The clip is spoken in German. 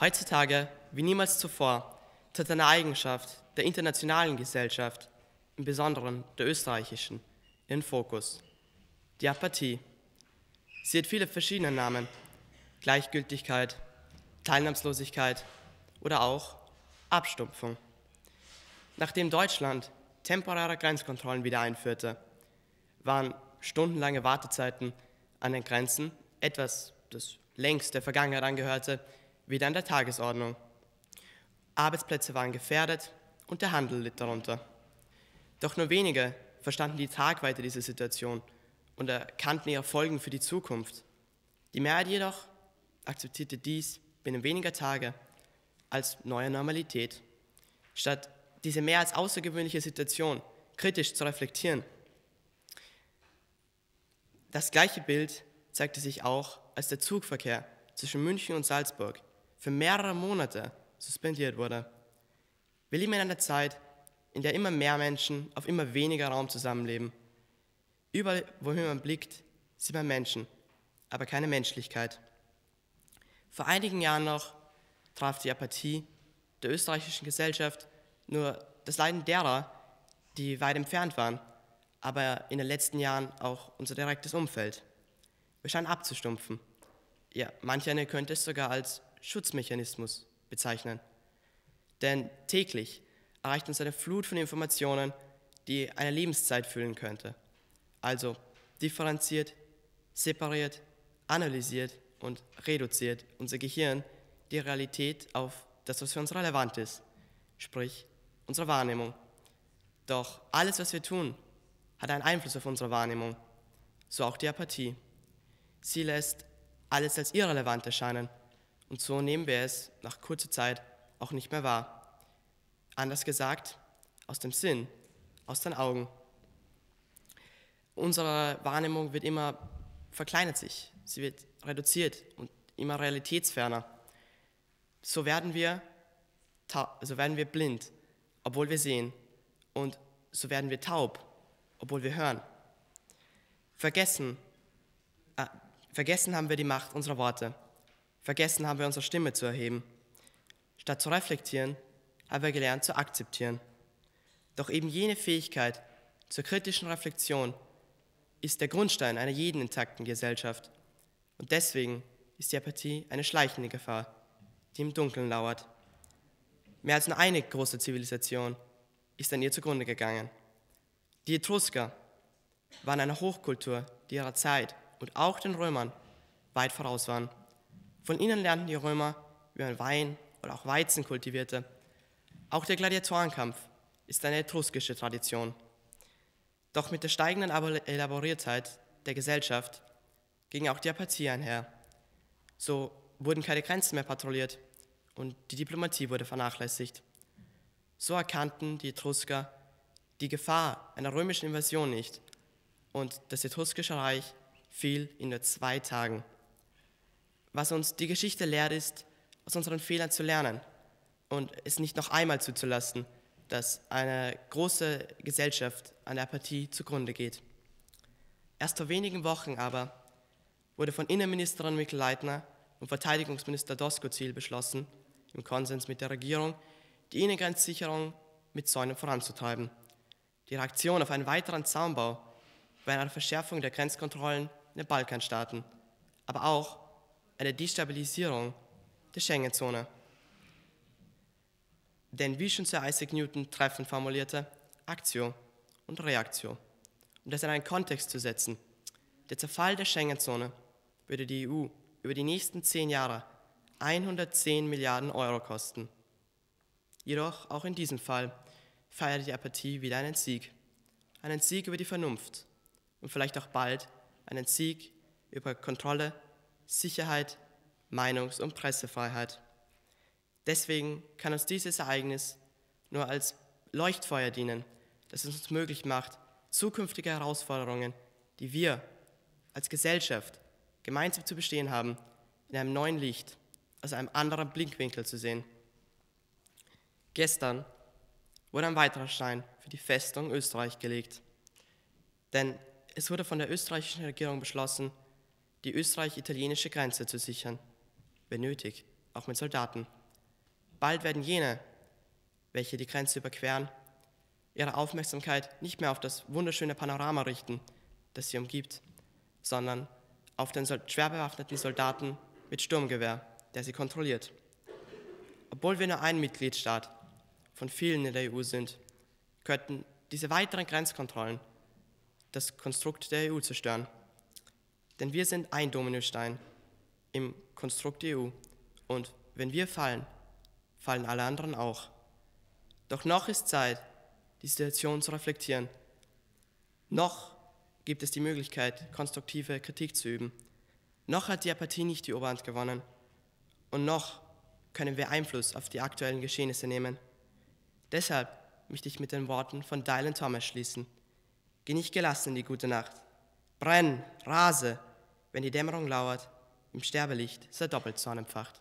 Heutzutage, wie niemals zuvor, tritt eine Eigenschaft der internationalen Gesellschaft, im Besonderen der österreichischen, in den Fokus. Die Apathie. Sie hat viele verschiedene Namen. Gleichgültigkeit, Teilnahmslosigkeit oder auch Abstumpfung. Nachdem Deutschland temporäre Grenzkontrollen wieder einführte, waren stundenlange Wartezeiten an den Grenzen, etwas, das längst der Vergangenheit angehörte, wieder an der Tagesordnung. Arbeitsplätze waren gefährdet und der Handel litt darunter. Doch nur wenige verstanden die Tragweite dieser Situation und erkannten ihre Folgen für die Zukunft. Die Mehrheit jedoch akzeptierte dies binnen weniger Tage als neue Normalität. Statt diese mehr als außergewöhnliche Situation kritisch zu reflektieren. Das gleiche Bild zeigte sich auch, als der Zugverkehr zwischen München und Salzburg für mehrere Monate suspendiert wurde. Wir leben in einer Zeit, in der immer mehr Menschen auf immer weniger Raum zusammenleben. Überall, wohin man blickt, sieht man Menschen, aber keine Menschlichkeit. Vor einigen Jahren noch traf die Apathie der österreichischen Gesellschaft nur das Leiden derer, die weit entfernt waren, aber in den letzten Jahren auch unser direktes Umfeld. Wir scheinen abzustumpfen. Ja, manch einer könnte es sogar als Schutzmechanismus bezeichnen. Denn täglich erreicht uns eine Flut von Informationen, die eine Lebenszeit füllen könnte. Also differenziert, separiert, analysiert und reduziert unser Gehirn die Realität auf das, was für uns relevant ist, sprich unsere Wahrnehmung. Doch alles, was wir tun, hat einen Einfluss auf unsere Wahrnehmung, so auch die Apathie. Sie lässt alles als irrelevant erscheinen und so nehmen wir es nach kurzer Zeit auch nicht mehr wahr. Anders gesagt, aus dem Sinn, aus den Augen. Unsere Wahrnehmung wird immer verkleinert sich, sie wird reduziert und immer realitätsferner. So werden wir, so werden wir blind, obwohl wir sehen, und so werden wir taub, obwohl wir hören. Vergessen, äh, vergessen haben wir die Macht unserer Worte. Vergessen haben wir unsere Stimme zu erheben. Statt zu reflektieren, haben wir gelernt zu akzeptieren. Doch eben jene Fähigkeit zur kritischen Reflexion ist der Grundstein einer jeden intakten Gesellschaft. Und deswegen ist die Apathie eine schleichende Gefahr, die im Dunkeln lauert. Mehr als nur eine große Zivilisation ist an ihr zugrunde gegangen. Die Etrusker waren eine Hochkultur, die ihrer Zeit und auch den Römern weit voraus waren. Von ihnen lernten die Römer, wie man Wein oder auch Weizen kultivierte. Auch der Gladiatorenkampf ist eine etruskische Tradition. Doch mit der steigenden Elaboriertheit der Gesellschaft ging auch die Apathie einher. So wurden keine Grenzen mehr patrouilliert und die Diplomatie wurde vernachlässigt. So erkannten die Etrusker die Gefahr einer römischen Invasion nicht und das etruskische Reich fiel in nur zwei Tagen. Was uns die Geschichte lehrt, ist, aus unseren Fehlern zu lernen und es nicht noch einmal zuzulassen, dass eine große Gesellschaft an der Apathie zugrunde geht. Erst vor wenigen Wochen aber wurde von Innenministerin Mikl Leitner und Verteidigungsminister Doskozil beschlossen, im Konsens mit der Regierung, die Innengrenzsicherung mit Zäunen voranzutreiben. Die Reaktion auf einen weiteren Zaunbau bei einer Verschärfung der Grenzkontrollen in den Balkanstaaten, aber auch eine Destabilisierung der Schengen-Zone. Denn wie schon Sir Isaac Newton treffend formulierte, Aktio und Reaktio. Um das in einen Kontext zu setzen, der Zerfall der Schengen-Zone würde die EU über die nächsten zehn Jahre 110 Milliarden Euro kosten. Jedoch auch in diesem Fall feiert die Apathie wieder einen Sieg. Einen Sieg über die Vernunft und vielleicht auch bald einen Sieg über Kontrolle, Sicherheit, Meinungs- und Pressefreiheit. Deswegen kann uns dieses Ereignis nur als Leuchtfeuer dienen, das es uns möglich macht, zukünftige Herausforderungen, die wir als Gesellschaft gemeinsam zu bestehen haben, in einem neuen Licht, aus einem anderen Blickwinkel zu sehen. Gestern wurde ein weiterer Stein für die Festung Österreich gelegt. Denn es wurde von der österreichischen Regierung beschlossen, die österreich-italienische Grenze zu sichern, wenn nötig, auch mit Soldaten. Bald werden jene, welche die Grenze überqueren, ihre Aufmerksamkeit nicht mehr auf das wunderschöne Panorama richten, das sie umgibt, sondern auf den schwer bewaffneten Soldaten mit Sturmgewehr, der sie kontrolliert. Obwohl wir nur ein Mitgliedstaat von vielen in der EU sind, könnten diese weiteren Grenzkontrollen das Konstrukt der EU zerstören. Denn wir sind ein Dominostein im Konstrukt EU und wenn wir fallen, fallen alle anderen auch. Doch noch ist Zeit, die Situation zu reflektieren. Noch gibt es die Möglichkeit, konstruktive Kritik zu üben. Noch hat die Apathie nicht die Oberhand gewonnen. Und noch können wir Einfluss auf die aktuellen Geschehnisse nehmen. Deshalb möchte ich mit den Worten von Dylan Thomas schließen. Geh nicht gelassen in die gute Nacht. Brenn, rase, wenn die Dämmerung lauert, im Sterbelicht sei doppelt Zorn empfacht.